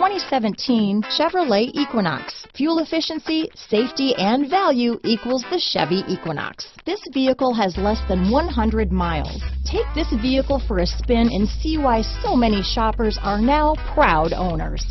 2017 Chevrolet Equinox. Fuel efficiency, safety, and value equals the Chevy Equinox. This vehicle has less than 100 miles. Take this vehicle for a spin and see why so many shoppers are now proud owners.